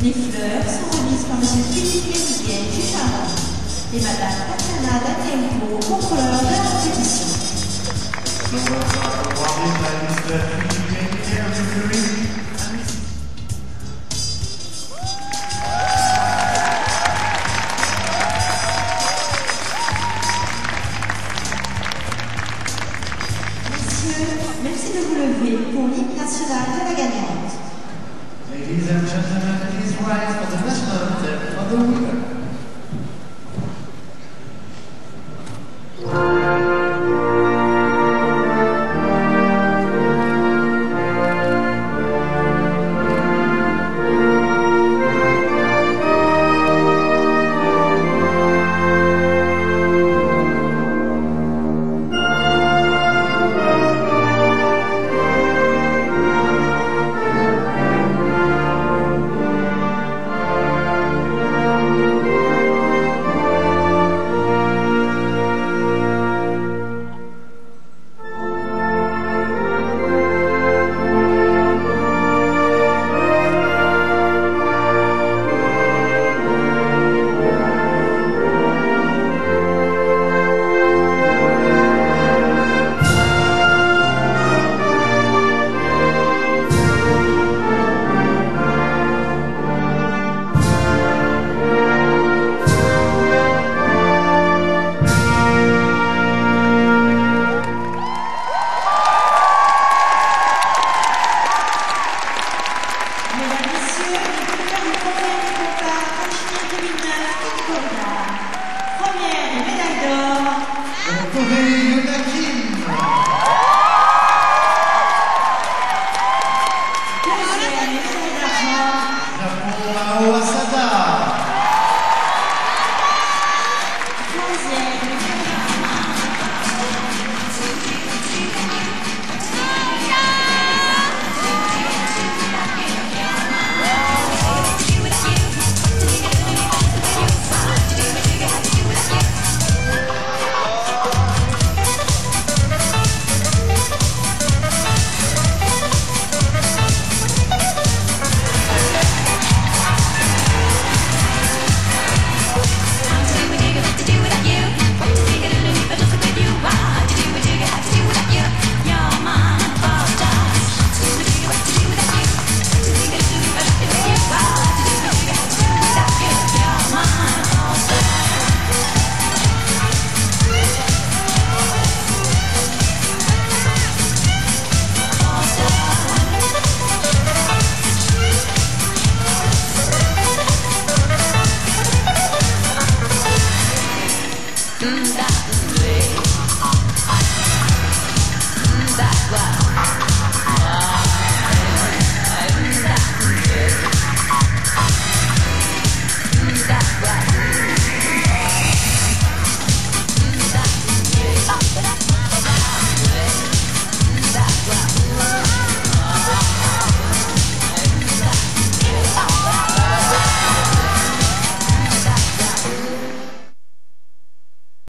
Les fleurs sont remises par M. Philippe Lesiguienne du Charron et Mme Tatiana Datenko, contrôleur de la compétition. Messieurs, merci de vous lever pour l'hymne national de la gagnante. prize for the best of the winner.